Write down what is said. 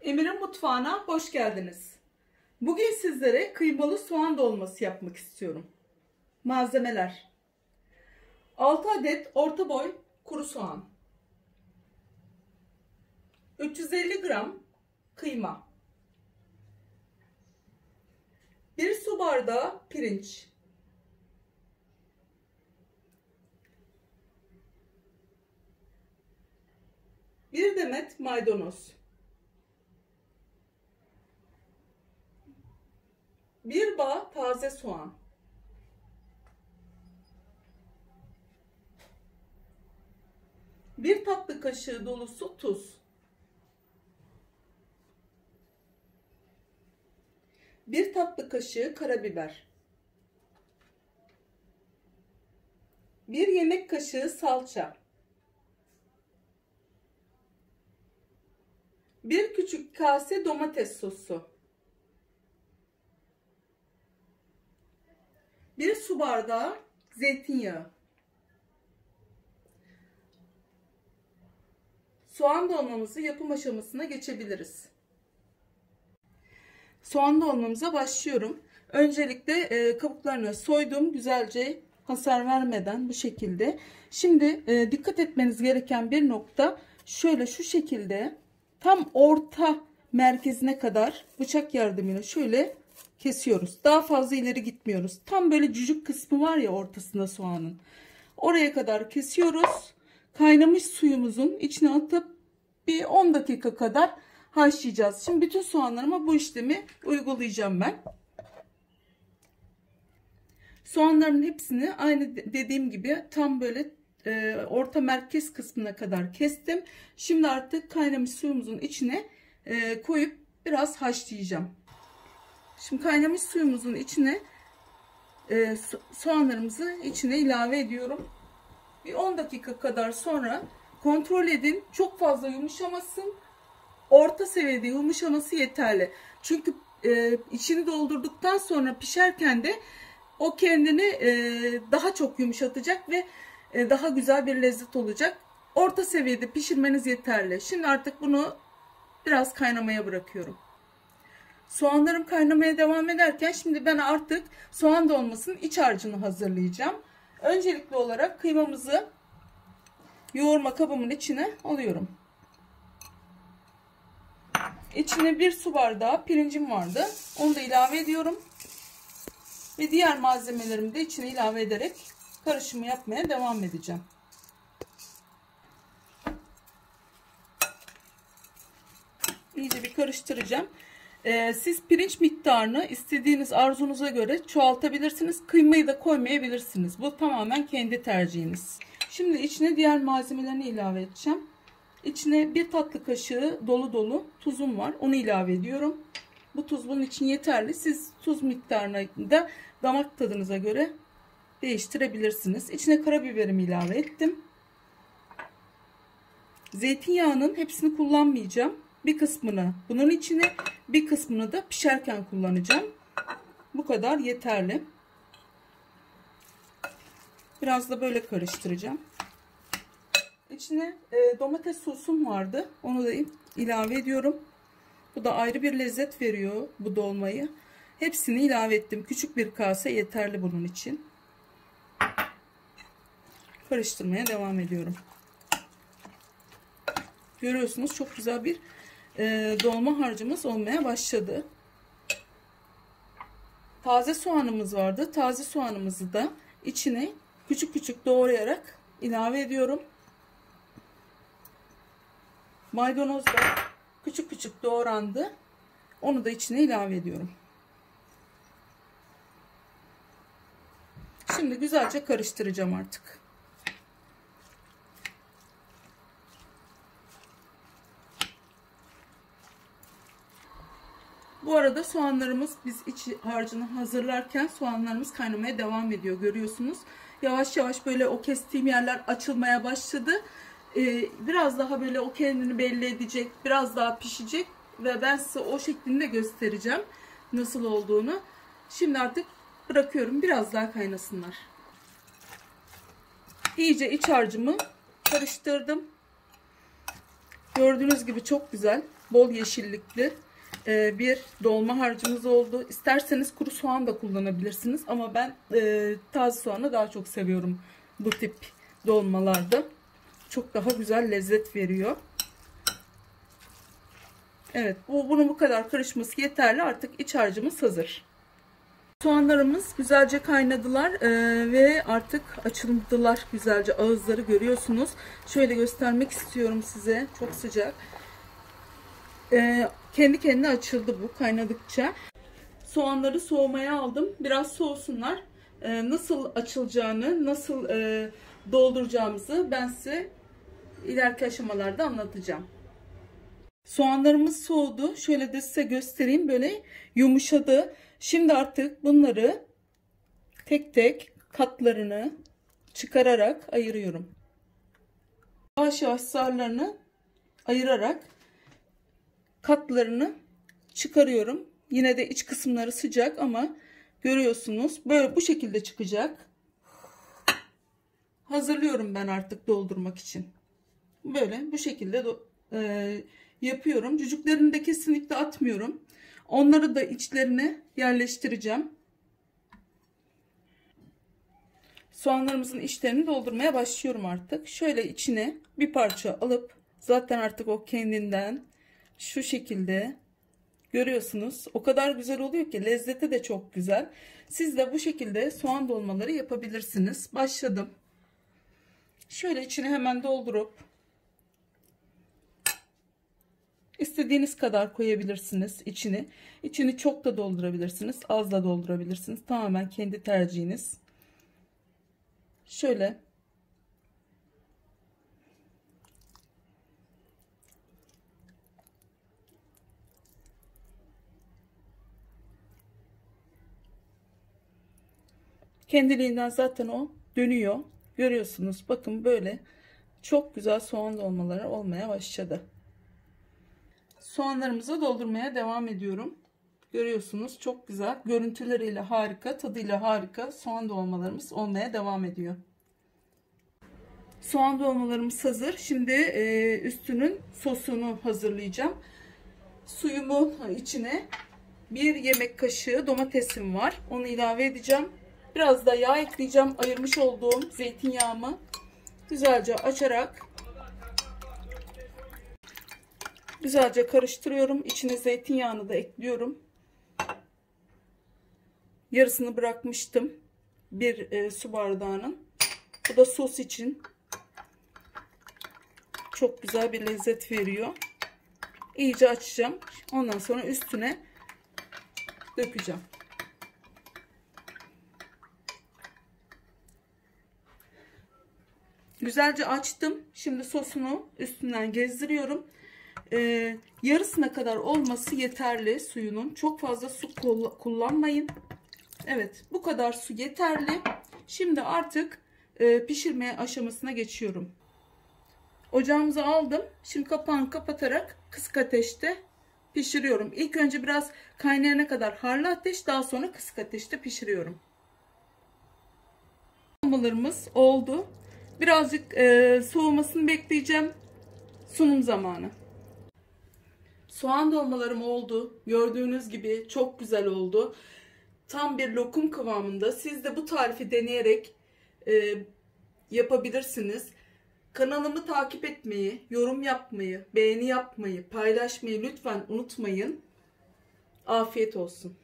Emir'in mutfağına hoş geldiniz. Bugün sizlere kıymalı soğan dolması yapmak istiyorum. Malzemeler 6 adet orta boy kuru soğan 350 gram kıyma 1 su bardağı pirinç 1 demet maydanoz 1 bağ taze soğan Bir tatlı kaşığı dolusu tuz. Bir tatlı kaşığı karabiber. Bir yemek kaşığı salça. Bir küçük kase domates sosu. Bir su bardağı zeytinyağı. Soğan dolmamızı yapım aşamasına geçebiliriz. Soğan dolmamıza başlıyorum. Öncelikle e, kabuklarını soydum güzelce hasar vermeden bu şekilde. Şimdi e, dikkat etmeniz gereken bir nokta şöyle şu şekilde tam orta merkezine kadar bıçak yardımıyla şöyle kesiyoruz. Daha fazla ileri gitmiyoruz. Tam böyle cücük kısmı var ya ortasında soğanın. Oraya kadar kesiyoruz. Kaynamış suyumuzun içine atıp bir 10 dakika kadar haşlayacağız. Şimdi bütün soğanlarıma bu işlemi uygulayacağım ben. Soğanların hepsini aynı dediğim gibi tam böyle e, orta merkez kısmına kadar kestim. Şimdi artık kaynamış suyumuzun içine e, koyup biraz haşlayacağım. Şimdi kaynamış suyumuzun içine e, soğanlarımızı içine ilave ediyorum. Bir 10 dakika kadar sonra kontrol edin. Çok fazla yumuşamasın. Orta seviyede yumuşaması yeterli. Çünkü e, içini doldurduktan sonra pişerken de o kendini e, daha çok yumuşatacak ve daha güzel bir lezzet olacak. Orta seviyede pişirmeniz yeterli. Şimdi artık bunu biraz kaynamaya bırakıyorum. Soğanlarım kaynamaya devam ederken şimdi ben artık soğan dolmasının iç harcını hazırlayacağım. Öncelikli olarak kıymamızı yoğurma kabımın içine alıyorum. İçine bir su bardağı pirincim vardı. Onu da ilave ediyorum. Ve diğer malzemelerimi de içine ilave ederek karışımı yapmaya devam edeceğim. İyice bir karıştıracağım. Ee, siz pirinç miktarını istediğiniz arzunuza göre çoğaltabilirsiniz. Kıymayı da koymayabilirsiniz. Bu tamamen kendi tercihiniz. Şimdi içine diğer malzemelerini ilave edeceğim. İçine bir tatlı kaşığı dolu dolu tuzum var. Onu ilave ediyorum. Bu tuz bunun için yeterli. Siz tuz miktarını da damak tadınıza göre değiştirebilirsiniz. İçine karabiberimi ilave ettim. Zeytinyağının hepsini kullanmayacağım. Bir kısmını bunun içine bir kısmını da pişerken kullanacağım. Bu kadar yeterli. Biraz da böyle karıştıracağım. İçine e, domates sosum vardı. Onu da ilave ediyorum. Bu da ayrı bir lezzet veriyor bu dolmayı. Hepsini ilave ettim. Küçük bir kase yeterli bunun için. Karıştırmaya devam ediyorum. Görüyorsunuz çok güzel bir e, dolma harcımız olmaya başladı. Taze soğanımız vardı. Taze soğanımızı da içine küçük küçük doğrayarak ilave ediyorum. Maydanoz da küçük küçük doğrandı. Onu da içine ilave ediyorum. Şimdi güzelce karıştıracağım artık. Bu arada soğanlarımız biz iç harcını hazırlarken soğanlarımız kaynamaya devam ediyor görüyorsunuz. Yavaş yavaş böyle o kestiğim yerler açılmaya başladı. Ee, biraz daha böyle o kendini belli edecek, biraz daha pişecek ve ben size o şeklinde göstereceğim nasıl olduğunu. Şimdi artık bırakıyorum biraz daha kaynasınlar. İyice iç harcımı karıştırdım. Gördüğünüz gibi çok güzel, bol yeşillikli e, bir dolma harcımız oldu. İsterseniz kuru soğan da kullanabilirsiniz ama ben e, taze soğanı daha çok seviyorum bu tip dolmalarda. Çok daha güzel lezzet veriyor. Evet bu bunun bu kadar karışması yeterli. Artık iç harcımız hazır. Soğanlarımız güzelce kaynadılar ee, ve artık açıldılar güzelce ağızları görüyorsunuz. Şöyle göstermek istiyorum size. Çok sıcak. Ee, kendi kendine açıldı bu kaynadıkça. Soğanları soğumaya aldım. Biraz soğusunlar. Ee, nasıl açılacağını, nasıl e, dolduracağımızı ben size ileriki aşamalarda anlatacağım. Soğanlarımız soğudu. Şöyle de size göstereyim. Böyle yumuşadı. Şimdi artık bunları tek tek katlarını çıkararak ayırıyorum. Yavaş yavaş sarlarını ayırarak katlarını çıkarıyorum. Yine de iç kısımları sıcak ama görüyorsunuz böyle bu şekilde çıkacak. Hazırlıyorum ben artık doldurmak için. Böyle bu şekilde e, yapıyorum. Cücüklerini de kesinlikle atmıyorum. Onları da içlerine yerleştireceğim. Soğanlarımızın içlerini doldurmaya başlıyorum artık. Şöyle içine bir parça alıp zaten artık o kendinden şu şekilde görüyorsunuz. O kadar güzel oluyor ki lezzeti de çok güzel. Siz de bu şekilde soğan dolmaları yapabilirsiniz. Başladım. Şöyle içine hemen doldurup İstediğiniz kadar koyabilirsiniz içini. İçini çok da doldurabilirsiniz. Az da doldurabilirsiniz. Tamamen kendi tercihiniz. Şöyle kendiliğinden zaten o dönüyor. Görüyorsunuz. Bakın böyle çok güzel soğan dolmaları olmaya başladı soğanlarımızı doldurmaya devam ediyorum. Görüyorsunuz çok güzel. Görüntüleriyle harika, tadıyla harika soğan dolmalarımız olmaya devam ediyor. Soğan dolmalarımız hazır. Şimdi e, üstünün sosunu hazırlayacağım. Suyumu içine bir yemek kaşığı domatesim var. Onu ilave edeceğim. Biraz da yağ ekleyeceğim. Ayırmış olduğum zeytinyağımı güzelce açarak Güzelce karıştırıyorum. İçine zeytinyağını da ekliyorum. Yarısını bırakmıştım. Bir e, su bardağının. Bu da sos için. Çok güzel bir lezzet veriyor. İyice açacağım. Ondan sonra üstüne dökeceğim. Güzelce açtım. Şimdi sosunu üstünden gezdiriyorum e, yarısına kadar olması yeterli suyunun. Çok fazla su kullanmayın. Evet bu kadar su yeterli. Şimdi artık e, pişirme aşamasına geçiyorum. Ocağımızı aldım. Şimdi kapağını kapatarak kısık ateşte pişiriyorum. İlk önce biraz kaynayana kadar harlı ateş daha sonra kısık ateşte pişiriyorum. Dolmalarımız oldu. Birazcık e, soğumasını bekleyeceğim. Sunum zamanı. Soğan dolmalarım oldu. Gördüğünüz gibi çok güzel oldu. Tam bir lokum kıvamında. Siz de bu tarifi deneyerek e, yapabilirsiniz. Kanalımı takip etmeyi, yorum yapmayı, beğeni yapmayı, paylaşmayı lütfen unutmayın. Afiyet olsun.